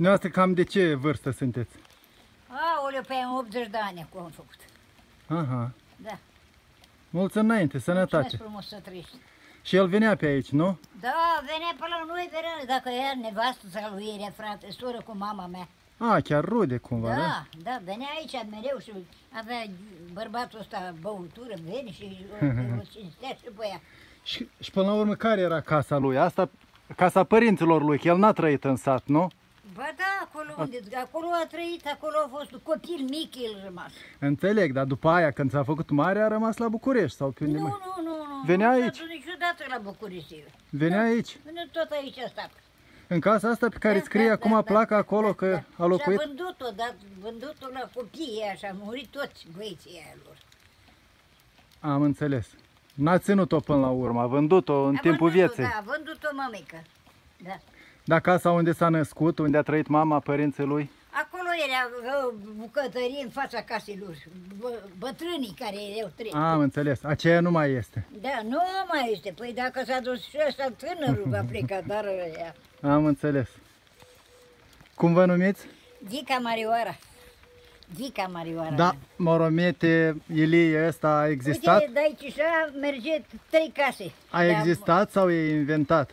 Dumneavoastră cam de ce vârstă sunteți? Aoleu, pe 80 de ani acum am făcut. Aha. Da. Mulți înainte, sănătate. Mulțumesc frumos să trăiești. Și el venea pe aici, nu? Da, venea pe la noi, venea, dacă era nevastă sau lui era frate, soră cu mama mea. A, chiar rude cumva, da? Da, da, venea aici mereu și avea bărbatul ăsta băutură, veni și o, o cinstea și pe ea. Și, și până la urmă, care era casa lui? Asta, casa părinților lui, că el n-a trăit în sat, nu? Ba da, acolo unde, acolo a trăit, acolo a fost copil mic el rămas. Înțeleg, dar după aia, când s-a făcut mare, a rămas la București sau pe unde Nu, mai? nu, nu, nu. Venea nu s-a aici? dus niciodată la București. Venea aici, Venea tot aici a stat. în casa asta pe care Da, scrie da, acum da, placa da, acolo da, că da. a locuit. Și-a vândut-o, dar vândut-o la copiii aia și a murit toți băieții aia lor. Am înțeles. N-a ținut-o până la urmă, a vândut-o în A timpul vândut-o, vieții. Da, a vândut-o mămică. Da. Dar casa unde s-a născut, unde a trăit mama, părinții lui? Acolo era o bucătărie în fața casei lor. Bă, bătrânii care erau trei. Am înțeles. Aceea nu mai este. Da, nu mai este. Păi dacă s-a dus și ăsta tânărul a plecat, dar ea. Am înțeles. Cum vă numiți? Dica Marioara. Dica Marioara. Da, Moromete, Ilie ăsta a existat? Uite, de aici și merge trei case. A Da, existat sau e inventat?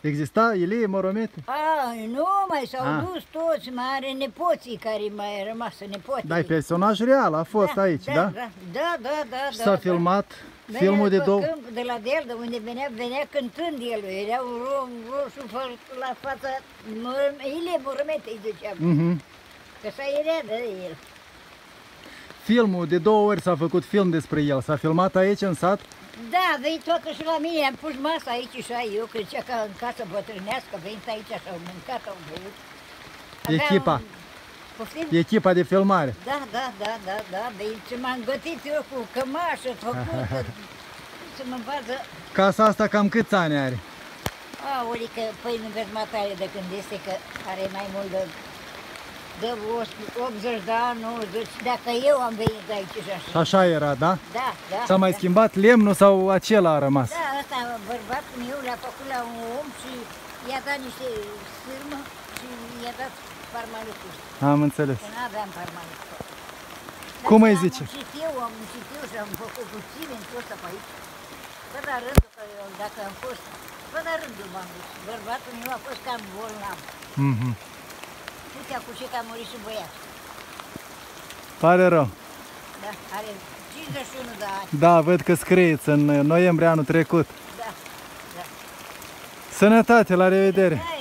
Exista Ilie, Moromete? A, nu mai s-au Ah. dus toți, mai are nepoții care mai rămas nepoții. Da, e personaj real, a fost da, aici, da? Da, da, da, da. da Și da, s-a da. filmat Venea filmul de pe două... câmp, de la Del, de unde venea, venea cântând el, era un ro, roșu fă- la fața, mă- Ilie Mormete îi ziceam, Mhm. că s-a era de el. Filmul, de două ori s-a făcut film despre el. S-a filmat aici, în sat? Da, a venit toată și la mine, am pus masa aici și ai eu, că zicea că în casă bătrânească, a venit aici și au mâncat, au băut. Aveam- Echipa. Poftim? Echipa de filmare. Da, da, da, da, da, venit și m-am gătit eu cu cămașă făcută, să mă vadă Casa asta cam câți ani are? Aolică, păi nu vezi mai tare de când este că are mai mult de, de 80 de ani, 90, dacă eu am venit aici și așa. Și așa era, da? Da, da. S-a mai da. schimbat lemnul sau acela a rămas? Da, ăsta bărbatul meu l-a făcut la un om și i-a dat niște sârmă și i-a dat parmalucul. Am înțeles. Că n-aveam parmalucul. Cum îi am zice? muncit eu, am muncit eu și am făcut cu cimentul ăsta pe aici. Bă, dar rândul, că eu, dacă am fost, bă, dar rândul m-am dus. Bărbatul meu a fost cam bolnav. Mhm. Uite, acum și că a murit și băiat. Pare rău. Da, are 51 de ani. Da, văd că scrieți în noiembrie anul trecut. Da, da. Sănătate, la revedere! Da,